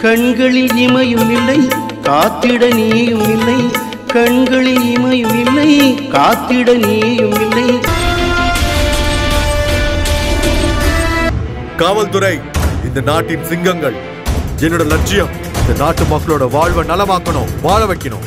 கண்களில் இமையும் இல்லை காத்திட நீயும் இல்லை. கண்களில் இமையும் இல்லை காத்திட நீயும் இல்லை. காவல்துறை இந்த நாட்டின் சிங்கங்கள். என்னோட லட்சியம் இந்த நாட்டு மக்களோட வாழ்வை நலமாக்கணும் வாழ வைக்கணும்.